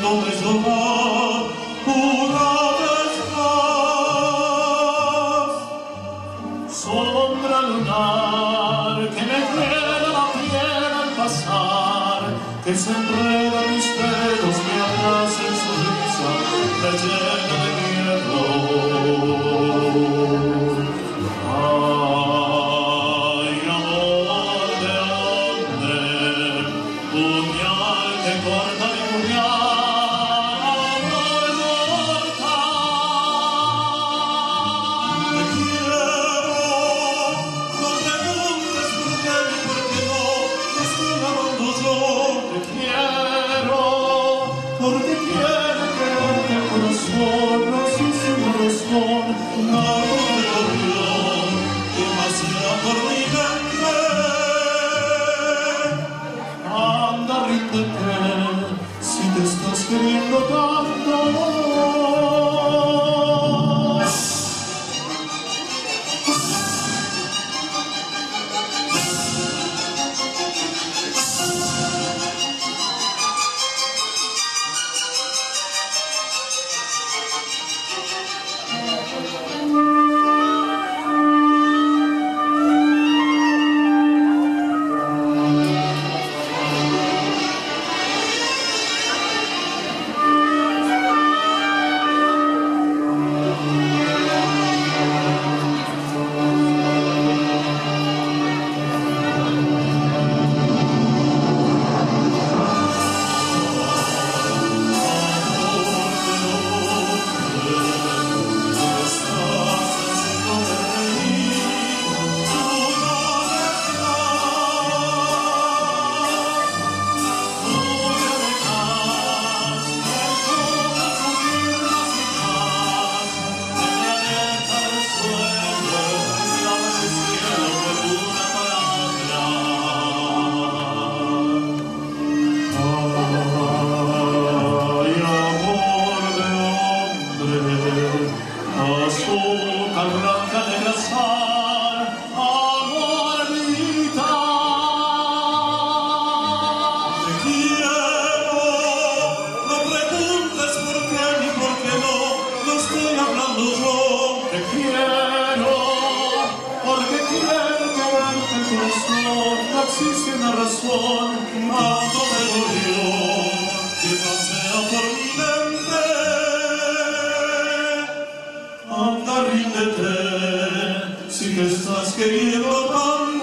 donde llorar una vez más. Sombra lunar que me queda la piel al pasar, que se enreda en mis dedos, me abraza su risa, me llena de in te si te sto scrivendo tanto Thank de amor. Te quiero, no preguntes por qué ni por qué no, no estoy hablando yo. Te quiero, porque quiero quererte el corazón, no existe una razón, si te estás queriendo tanto.